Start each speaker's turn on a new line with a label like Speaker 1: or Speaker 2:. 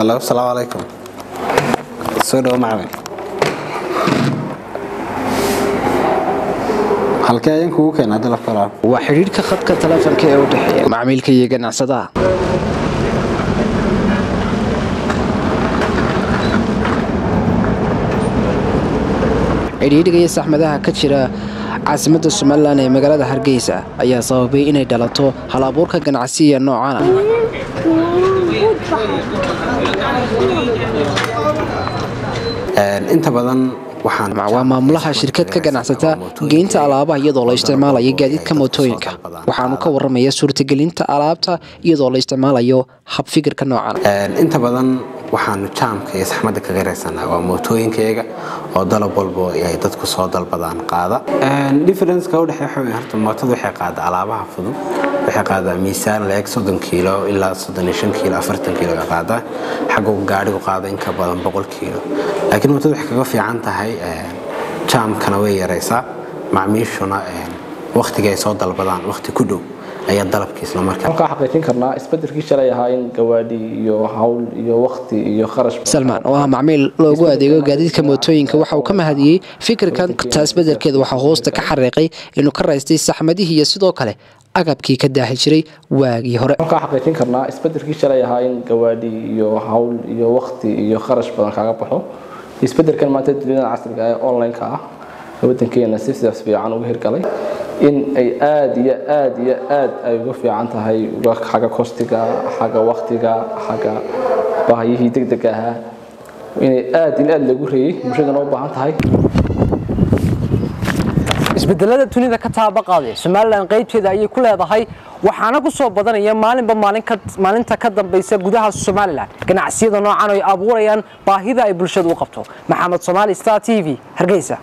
Speaker 1: halo asalaamu calaykum soo dhowo macawin halkee ayaan kugu keenaa dalabka alaab
Speaker 2: waa xidhiidhka khadka taleefanka ee u dhexeeya. Macmiilka iyo ganacsadaha cidhiidhiga iyo saxmadaha ka jira caasimadda somalilan ee magaalada hargeysa ayaa sababay inay dhalato hal abuurka ganacsiya noocana
Speaker 1: inta badan
Speaker 2: waa maamulaha shirkad ka ganacsata geynta alaabaha iyadoo la isticmaalayo gaadiidka mootooyinka. Waxaanu ka waramaya suurtagelinta alaabta iyadoo la isticmaalayo habfikirka noocan
Speaker 1: waxaanu jaamka iyo saxmadda kaga raysanaa waa mootooyinkayaga oo dalab walbo ay dadku soo dalbadaan qaada. Differenceka udhexeeya waxa horta mootada waxay qaadaa alaabaha fudud waxay qaadaa miisaan la-eg soddon kiilo ilaa soddon iyo shan kiilo afartan kiilo ay qaadaa xaggu gaadhigu qaada in ka badan boqol kiilo. Laakiin mootada waxay kaga fiican tahay jaamkana way yaraysaa macmiishuna wakhtiga soo dalbadaan wakhti ku dhow ayaa dalabkii isla markaa.
Speaker 3: Waxaan ka xaqiijin karnaa isbedelkii shalay ahaa in gawaadhi iyo hawl iyo wakhti iyo kharash
Speaker 2: salmaan oo ah macmiil loogu adeego gaadiidka mootooyinka waxa uu ka mahadiyey fikirkan taas bedelkeeda waxaa hoosta ka xariiqay inuu ka raystay saxmadihii iyo sidoo kale agabkii ka daahi jiray waagii hore.
Speaker 3: Ka xaqiijin karnaa isbedelkii shalay ahaa in gawaadhi iyo hawl iyo wakhti iyo kharash badan kaaga baxo. Isbedelkan maanta duniyada casriga ee online-ka ah wadankeena si sidaas fiican uga hirgalay in ay aad iyo aad iyo aad ay uga fiican tahay xagga kostiga xagga wakhtiga xagga baahiyihii degdeg ahaa. Inay aad in aad lagu reeyey bulshadana u baahan tahay.
Speaker 4: Isbedelada dunida ka taaba somalilan qaybteeda ayay ku leedahay. Waxaana ku soo badanaya maalinba maalinta ka dambaysa gudaha somalilan ganacsiyada noocan ay abuurayaan baahida ay bulshadu u qabto. Maxamed somaali star t v hargeysa